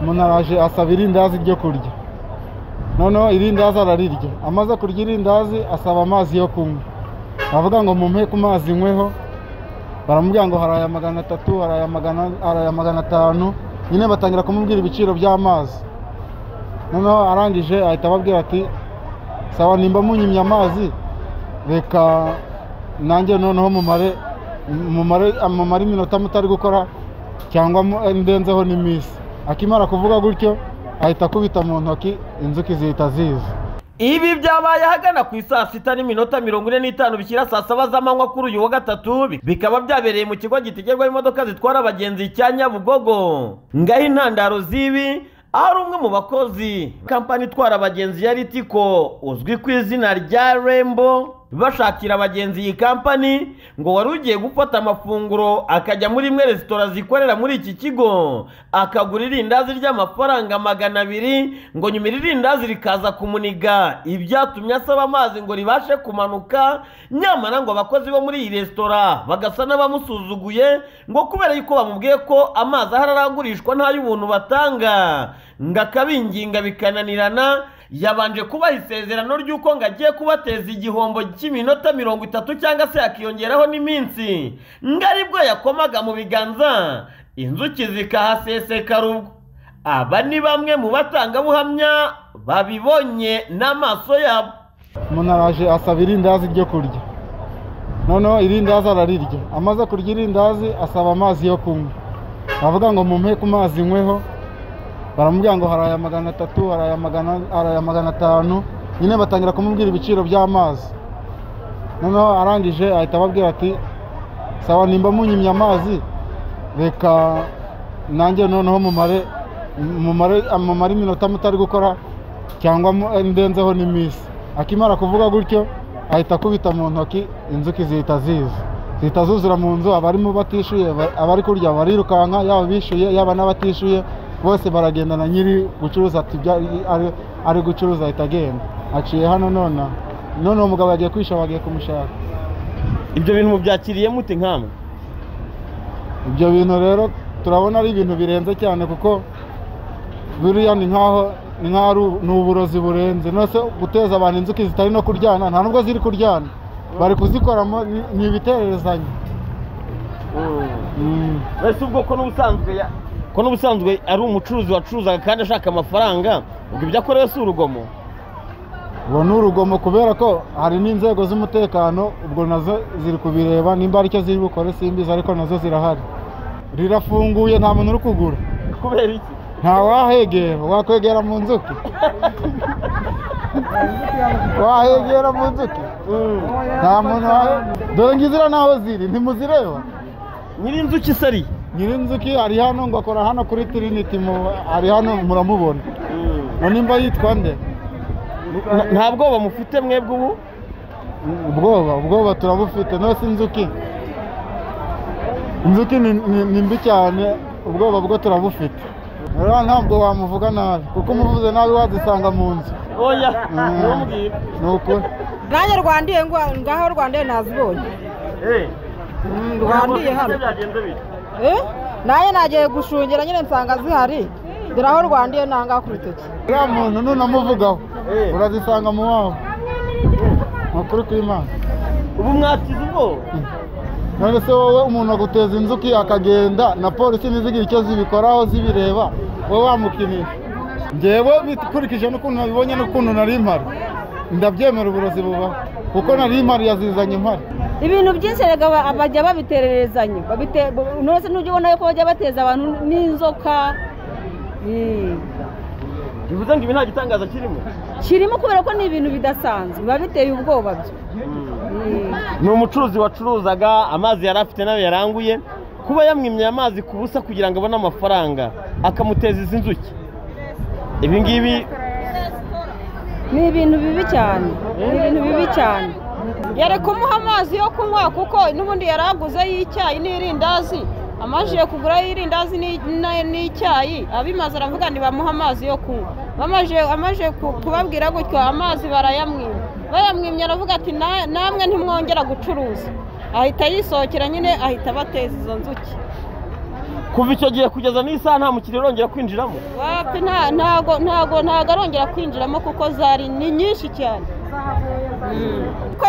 umuntu araje asaba irindazi ryo kurya. Noneho irindazi ararirya. Amaze kurya irindazi asaba amazi yo kunywa. Avuga ngo mumpe ku mazi nyweho baramubwira ngo hari aya magana atatu hari aya magana atanu. Nyine batangira kumubwira ibiciro by'amazi. Noneho arangije ahita ababwira ati sawa nimba munyimye amazi reka nanjye noneho mumare mumare iminota mutari gukora cyangwa ndenzeho n'iminsi. Akimara kuvuga gutyo ahita akubita mu ntoki inzuki zihita ziza. Ibi byabaye ahagana ku isaa sita n'iminota mirongo ine n'itanu bishyira saa saba z'amanywa kuri uyu wa gatatu bi- bikaba byabereye mu kigo gitegerwaho imodoka zitwara abagenzi cya nyabugogo. Ngaho intandaro z'ibi ari umwe mu bakozi. Kampani itwara abagenzi ya ritiko uzwi ku izina rya rembo bashakira abagenzi iyi kampani ngo wari ugiye gufata amafunguro akajya muri imwe resitora zikorera muri iki kigo. Akagura irindazi ry'amafaranga magana abiri ngo nyuma iri rindazi rikaza kumuniga ibyatumye asaba amazi ngo ribashe kumanuka nyamara ngo abakozi bo muri iyi resitora bagasa n'abamusuzuguye ngo kubera yuko bamubwiye ko amazi ahari aragurishwa ntay'ubuntu batanga. Ngo akabinginga bikananirana yabanje kubaha isezerano ry'uko ngo agiye kubateza igihombo cy'iminota mirongo itatu cyangwa se hakiyongeraho n'iminsi ngo ari bwo yakomaga mu biganza. Inzuki zikahasesekara ubwo aba ni bamwe mu batangabuhamya babibonye n'amaso yabo. Umuntu araje asaba irindazi ryo kurya. Noneho irindazi ararirya. Amaze kurya irindazi asaba amazi yo kunywa. Avuga ngo mumpe ku mazi nyweho baramubwira ngo hari aya magana atatu hari aya magana atanu. Nyine batangira kumubwira ibiciro by'amazi. Noneho arangije ahita ababwira ati sawa nimba munyimye amazi reka nanjye noneho mumare iminota mutari gukora cyangwa ndenzeho n'iminsi. Akimara kuvuga gutyo ahita akubita mu ntoki inzuki zihita ziza. Zihita zuzura mu nzu abarimo batishyuye ba- abari kurya barirukanka yaba bishyuye yaba n'abatishyuye. Bose baragendana nyiri gucuruza ati ari- gucuruza ahita agenda. Aciye hano none none uwo mugabo yagiye kwisha bagiye kumushaka. Ibyo bintu mubyakiriye mute nkamwe? Ibyo bintu rero turabona ari ibintu birenze cyane kuko buriya ni nkaho ni nkaho ni uburozi burenze. Nose guteza abantu inzuki zitari no kuryana nta nubwo ziri kuryana. Bari kuzikoramo ni- ibitererezanya Mm. ese ubwo ko n'ubusanzwe ya- ko n'ubusanzwe ari umucuruzi wacuruzaga kandi ashaka amafaranga ubwo ibyo akorewe si urugomo. Ubu ni urugomo kubera ko hari n'inzego z'umutekano ubwo na zo ziri kubireba nimba ari cyo ziri bukore simbizi ariko na zo zirahari. Rirafunguye nta muntu uri kugura. Kubera iki? Nta wahegera wakwegera mu nzuki. Wahegera mu nzuki. Nta muntu dore ngizira naho ziri ntimuzireba. Nyiri inzuki sari nyiri inzuki ari hano ngo akora hano kuri tiriniti mu- ari hano muramubona. Ngo nimba yitwa nde? Nta- bwoba mufite mwebwe ubu? Ubwoba ubwoba turabufite. Nose inzuki inzuki ni, mbi cyane. Ubwoba bwo turabufite. Rero ntabwo wamuvuga nabi. Kuko umuvuze nabi wazisanga mu nzu. Oya Mm. ntumbwire. Ni ukuri. Nanjye rwandiye ngo- ngaho rwandiye nazibonye. Eh, rwandiye hano. Eh? nanjye nagiye gushungera nyine nsanga zihari. Dore aho rwandiye nanga ku rutoki. Uriya muntu nunamuvugaho. Eh. urazisanga mu wabo ni ukuri kw'imana ubu mwatize ubwoba none se wowe umuntu aguteza inzuki akagenda na polisi ntizigire icyo zibikoraho zibireba wowe wamukinisha ngewe bikurikije n'ukuntu nabibonye n'ukuntu nari mpari. Ndabyemera uburozi bubaho. Kuko nari mpari yazizanye impari ibintu byinshi bajya babitererezanya. Babite none se ntujya ubona yuko bajya bateza abantu n'inzoka. Bivuze ngo ibi nta gitangaza kirimo? Kirimo kubera ko ni ibintu bidasanzwe biba biteye ubwoba byo. Ni umucuruzi wacuruzaga amazi yari afite na yo yaranguye kuba yamwimye amazi ku busa kugira ngo abone amafaranga akamuteza izi nzuki. Ibi ngibi ni ibintu bibi cyane. Ni ibintu bibi cyane. Yari kumuha amazi yo kunywa kuko n'ubundi yari aguze y'icyayi n'irindazi. Amajije kugura irindazi n'icyayi abimaze aravuga ntibamuhe amazi yo kunywa. Ku- kubabwira gutyo amazi barayamwima bayamwimye aravuga ati "Na- namwe ntimwongera gucuruza. Ahita yisohokera nyine ahita abateza izo nzuki. Kuva icyo gihe kugeza n'isaha nta mukiriya urongera kwinjiramo. Ntago ntago ntago arongera kwinjiramo kuko zari ni nyinshi cyane.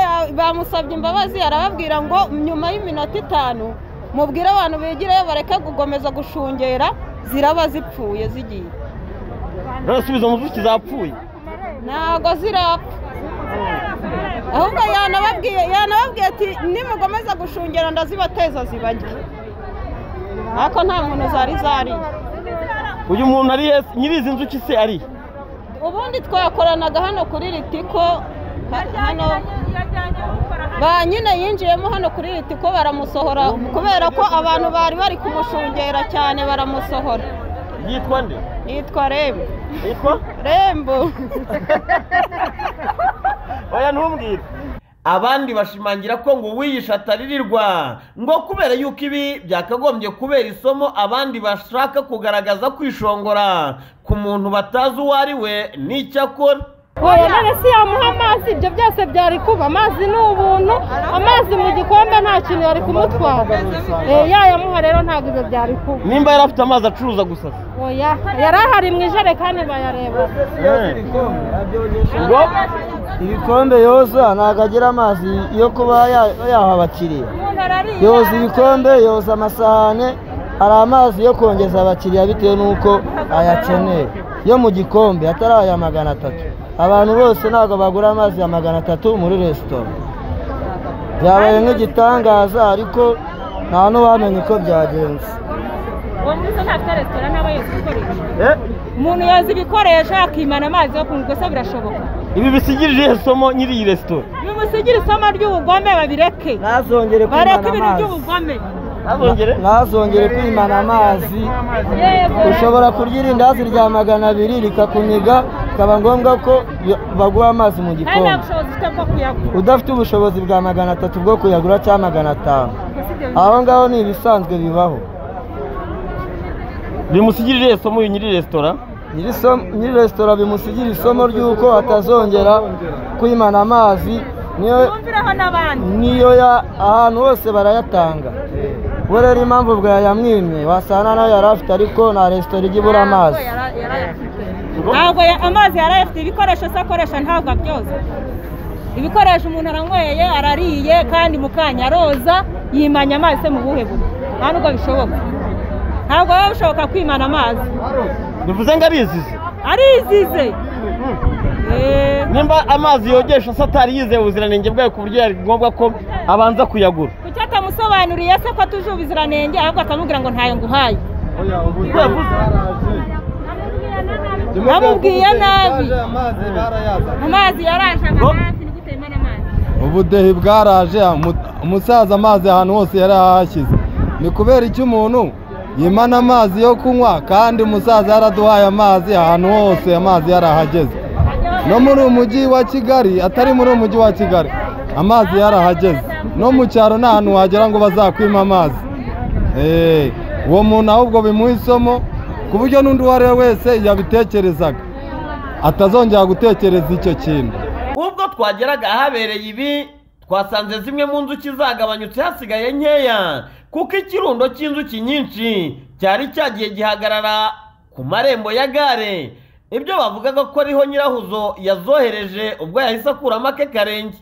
Ya- bamusabye imbabazi arababwira ngo nyuma y'iminota itanu mubwire abantu bigireyo bareke gukomeza gushungera ziraba zipfuye zigiye. None subiza umuziki zapfuye. Ntago zirapfa. Ahubwo yanababwiye yanababwiye ati nimukomeza gushungera ndazibateza zibarye ariko nta muntu zari zariye uyu muntu ari nyiri izi nzuki se ari. Ubundi twakoranaga hano kuri ritiko ha- hano. Ba nyine yinjiyemo hano kuri ritiko baramusohora kubera ko abantu bari bari kumushungera cyane baramusohora. Yitwa nde? Yitwa rembo. Yitwa? Rembo. Oya ntumbwire. Abandi bashimangira ko ngo uwiyisha ataririrwa. Ngo kubera yuko ibi byakagombye kubera isomo abandi bashaka kugaragaza kwishongora. Ku muntu batazi uwo ari we n'icyo akora oya none si yamuha amazi ibyo byose byari kuba. Amazi ni ubuntu amazi mu gikombe nta kintu yari kumutwara. Eh, yayamuha rero ntabwo ibyo byari kuba. Nimba yari afite amazi acuruza gusa. Oya yari ahari mu ijerekani bayareba. Ngo ibikombe yoza ntabwo agira amazi yo kuba ya- yaha abakiriya yoza ibikombe yoza amasahane hari amazi yo kongeza abakiriya bitewe n'uko ayakeneye. Yo mu gikombe atari aya magana atatu. Abantu bose ntabwo bagura amazi ya magana atatu muri resitora. Byabaye nk'igitangaza ariko nta n'uwamenya uko byagenze. Uwo muri zo ntafite resitora ntaba yoza ibikoresho eh, umuntu yoza ibikoresho akimana amazi yo kunywa gusa birashoboka. Ibi bisigirije irihe somo nyiri iyi resitora bimusigira isomo ry'ubugome babireke. Ntazongere bareke kwimana ibintu amazi. ntazongere? Ntazongere kwimana amazi. Ushobora kurya irindazi rya magana abiri rikakuniga bikaba ngombwa ko baguha amazi mu gikombe. udafite ubushobozi bwa magana atatu bwo kuyagura cyangwa magana atanu. Aho ngaho ni ibisanzwe bibaho. Bimusigirije irihe somo uyu nyiri resitora nyiri resitora bimusigira isomo ry'uko atazongera kwimana amazi niyo ahantu hose barayatanga. We rero impamvu bwayamwimye wasanga na yo yari afite ariko nta resitora ijya ibura amazi. ntabwo amazi yari ayafite. Ibikoresho se akoresha ntabwo abyoza ibikoresho umuntu aranyweye arariye kandi mu kanya aroza yimanya amazi se mu buhe buryo nta nubwo bishoboka. Ntabwo biba bishoboka kwimana amazi. Bivuze ngo arizize. Arizize? Eh, nimba amazi yogesha se atari yizeye ubuziranenge bwayo ku buryo yari ngombwa ko abanza kuyagura. Kuki atamusobanuriye se ko atuje ubuziranenge ahubwo akamubwira ngo ntayo nguhaye? Bamubwiye nabi. amazi yaraje hafi ni gute yimana amazi? Ubudehe bwaraje umu- umusaza amazi ahantu hose yari ahashyize. Ni kubera icyo umuntu? Yimana amazi yo kunywa kandi umusaza yaraduhaye amazi ahantu hose amazi yarahageze. No muri uyu mujyi wa kigali atari muri uyu mujyi wa kigali amazi yarahageze. No mu cyaro nta hantu wagera ngo bazakwima amazi. Eh, uwo muntu ahubwo bimuha isomo ku buryo n'undi uwo ari we wese yabitekerezaga. Atazongera gutekereza icyo kintu. Ubwo twageraga ahabereye ibi twasanze zimwe mu nzuki zagabanyutse hasigaye nkeya kuko ikirundo cy'inzuki nyinshi cyari cyagiye gihagarara ku marembo ya gare. Ibyo bavugaga ko ariho nyirahuzo yazohereje ubwo yahise akuramo ake karenge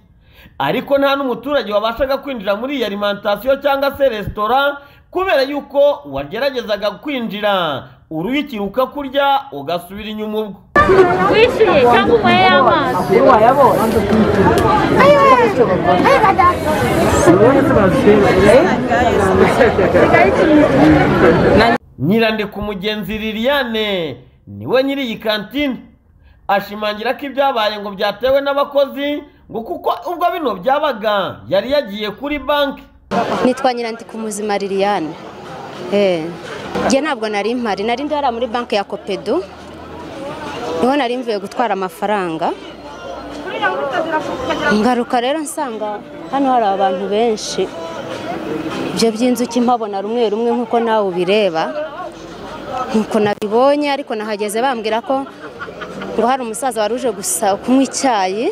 ariko nta n'umuturage wabashaga kwinjira muri iyi alimantasiyo cyangwa se resitora kubera yuko wageragezaga kwinjira uruyikira ukakurya ugasubira inyuma ubwo. Unyweye amazi nyirandika umugenzi liliane ni we nyiri iyi kantine ashimangira ko ibyabaye ngo byatewe n'abakozi ngo kuko ubwo bino byabaga yari yagiye kuri banki. Nitwa nyirandikumuzima liliane. Eh, njye ntabwo nari mpari. Nari ndi hariya muri banki ya kopedu ni ho nari mvuye gutwara amafaranga. Ngaruka rero nsanga hano hari abantu benshi. Ibyo by'inzuki mpabona rumwe rumwe nk'uko nawe ubireba. Nk'uko nabibonye ariko nahageze bambwira ko ngo hari umusaza wari uje gusa kunywa icyayi.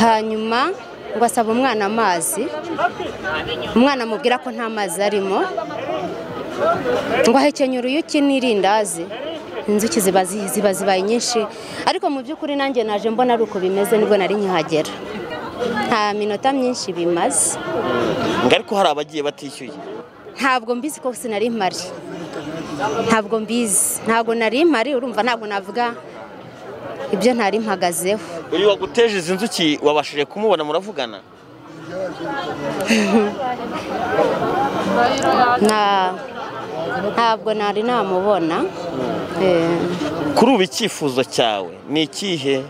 Hanyuma ngo asaba umwana amazi. Umwana amubwira ko nta mazi arimo. Ngo ahekenya uruyuki n'irindazi inzuki ziba zi- ziba zibaye nyinshi. Ariko mu by'ukuri nanjye naje mbona ari uko bimeze ni bwo nari nkihagera nta minota myinshi bimaze. Ngo ariko hari abagiye batishyuye? Ntabwo mbizi ko sinari mpari. Ntabwo mbizi. Ntabwo nari mpari urumva ntabwo navuga ibyo ntari mpagazeho. Uyu waguteje izi nzuki wabashije kumubona muravugana? Nta- ntabwo nari namubona. Kuri ubu icyifuzo cyawe ni ikihe?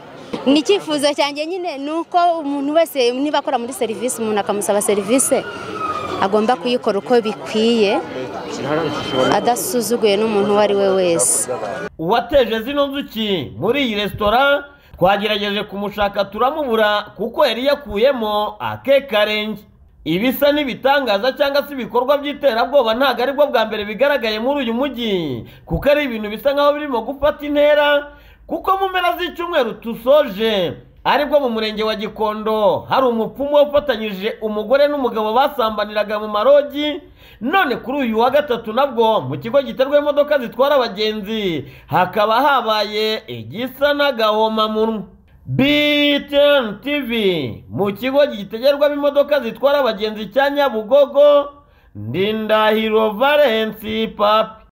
Ni icyifuzo cyanjye nyine ni uko umuntu wese niba akora muri serivisi umuntu akamusaba serivisi agomba kuyikora uko bikwiye adasuzuguye n'umuntu uwo ari we wese. Uwateje zino nzuki muri iyi resitora twagerageje kumushaka turamubura kuko yari yakuyemo ake karenge ibisa n'ibitangaza cyangwa se ibikorwa by'iterabwoba ntabwo ari bwo bwa mbere bigaragaye muri uyu mujyi kuko ari ibintu bisa nkaho birimo gufata intera kuko mu mpera z'icyumweru tusoje ari bwo mu murenge wa gikondo hari umupfumu wafatanyije umugore n'umugabo basambaniraga mu marogi none kuri uyu wa gatatu nabwo mu kigo giterwa imodoka zitwara abagenzi hakaba habaye igisa n'agahomamunwa BTN TV mu kigo gitegerwamo imodoka zitwara abagenzi cya Nyabugogo Ndindahiro Valence Papi.